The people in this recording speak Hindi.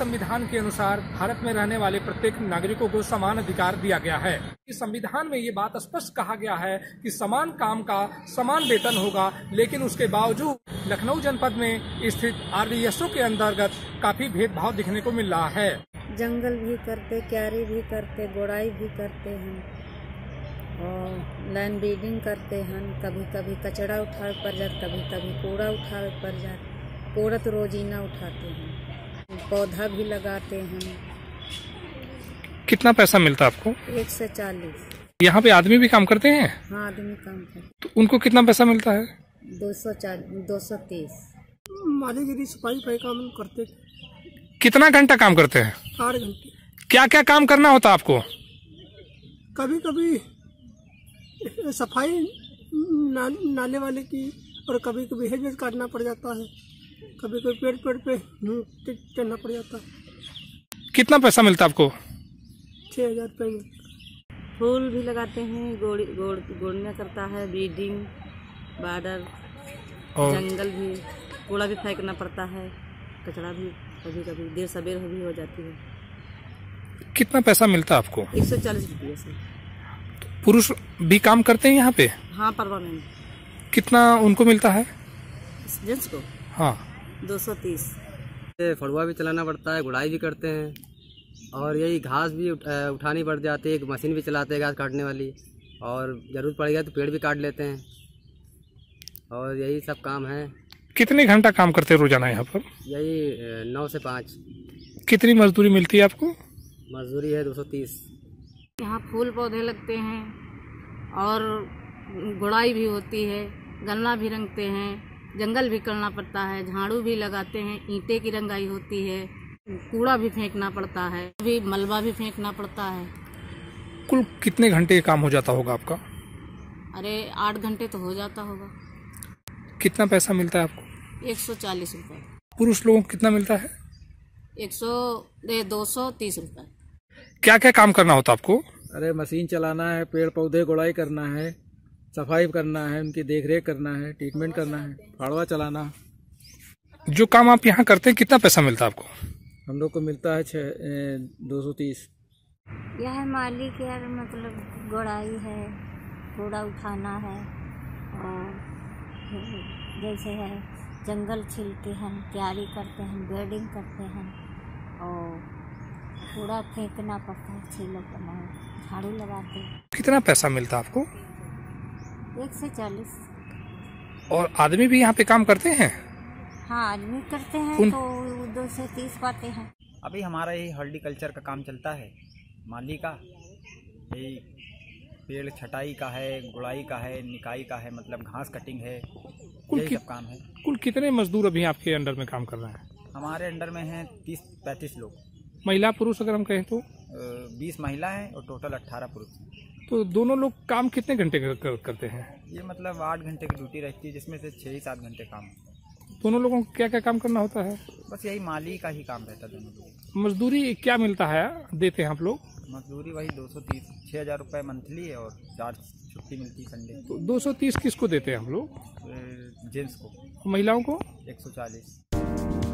संविधान के अनुसार भारत में रहने वाले प्रत्येक नागरिकों को समान अधिकार दिया गया है। इस संविधान में ये बात स्पष्ट कहा गया है कि समान काम का समान वेतन होगा, लेकिन उसके बावजूद लखनऊ जनपद में स्थित आर के अंतर्गत काफ़ी भेदभाव दिखने को मिल रहा है। जंगल भी करते, क्यारी भी करते, गोड़ाई भी करते हैं और लैंड ब्रीडिंग करते हैं। कभी कभी कचरा उठावे पड़ जात कभी कभी कूड़ा उठावे पड़ जात कूड़ा तो रोजीना उठाते हैं। पौधा भी लगाते हैं। कितना पैसा मिलता है आपको? एक से चालीस। यहाँ पे आदमी भी काम करते हैं? हाँ आदमी काम कर तो उनको कितना पैसा मिलता है? दो सौ चालीस दो सौ तीस। मालीगिरी सफ़ाई फाई काम करते कितना घंटा काम करते हैं? आठ घंटे। क्या क्या काम करना होता आपको? कभी कभी सफ़ाई ना, नाले वाले की और कभी कभी हेज काटना पड़ जाता है। कभी कभी पेड़ पेड़ पे हम्म, च- चढ़ना पड़ जाता। कितना पैसा मिलता आपको? छः हज़ार रुपये फूल भी लगाते हैं गोड़ गोड़ गोड़ना करता है ब्रीडिंग बार्डर जंगल भी कूड़ा भी फेंकना पड़ता है कचरा भी कभी कभी देर सवेर भी हो जाती है। कितना पैसा मिलता है आपको? एक सौ चालीस रुपये से। पुरुष भी काम करते हैं यहाँ पे? हाँ परमानेंट कितना उनको मिलता है? जेंट्स को? हाँ। दो सौ तीस। फड़ुआ भी चलाना पड़ता है गुड़ाई भी करते हैं और यही घास भी उठ, उठानी पड़ जाती है एक मशीन भी चलाते हैं घास काटने वाली और ज़रूरत पड़ गया तो पेड़ भी काट लेते हैं और यही सब काम है। कितने घंटा काम करते हैं रोज़ाना यहाँ पर? यही नौ से पाँच। कितनी मजदूरी मिलती है आपको? मजदूरी है दो सौ तीस। यहाँ फूल पौधे लगते हैं और गुड़ाई भी होती है गन्ना भी रंगते हैं। जंगल भी करना पड़ता है झाड़ू भी लगाते हैं ईंटे की रंगाई होती है कूड़ा भी फेंकना पड़ता है भी मलबा भी फेंकना पड़ता है। कुल कितने घंटे काम हो जाता होगा आपका? अरे आठ घंटे तो हो जाता होगा। कितना पैसा मिलता है आपको? एक सौ चालीस रुपये पुरुष लोगों को कितना मिलता है? एक सौ दो सौ तीस रुपये क्या क्या काम करना होता है आपको? अरे मशीन चलाना है पेड़ पौधे गुड़ाई करना है। सफ़ाई करना है उनकी देखरेख करना है ट्रीटमेंट करना है फाड़वा चलाना। जो काम आप यहाँ करते हैं कितना पैसा मिलता है आपको? हम लोग को मिलता है छः दो सौ तीस। यह मालिक यार मतलब गोड़ाई है कूड़ा उठाना है और जैसे है जंगल छिलते हैं क्यारी करते हैं बेडिंग करते हैं और कूड़ा फेंकना पड़ता है छिलक बनाए झाड़ू लगाते हैं। कितना पैसा मिलता है आपको? एक से चालीस। और आदमी भी यहाँ पे काम करते हैं? हाँ आदमी करते हैं उन- तो दो से तीस पाते हैं। अभी हमारा यही हॉर्टिकल्चर का काम चलता है। माली का यही पेड़ छटाई का है गुड़ाई का है निकाई का है मतलब घास कटिंग है कुल यही कि- सब काम है। कुल कितने मजदूर अभी आपके अंडर में काम कर रहे हैं? हमारे अंडर में हैं तीस पैंतीस लोग। महिला पुरुष अगर हम कहें तो? बीस महिला हैं और टोटल अट्ठारह पुरुष। हैं। तो दोनों लोग काम कितने घंटे कर, कर, करते हैं? ये मतलब आठ घंटे की ड्यूटी रहती है जिसमें से छः ही सात घंटे काम। दोनों लोगों को क्या क्या काम करना होता है? बस यही माली का ही काम रहता है दोनों लोग मजदूरी क्या मिलता है देते हैं आप लोग? मजदूरी वही दो सौ तीस छः हज़ार रुपये मंथली है और चार छुट्टी मिलती है संडे। तो 230 किसको देते हैं हम लोग? जेंट्स को। महिलाओं को? एक सौ चालीस।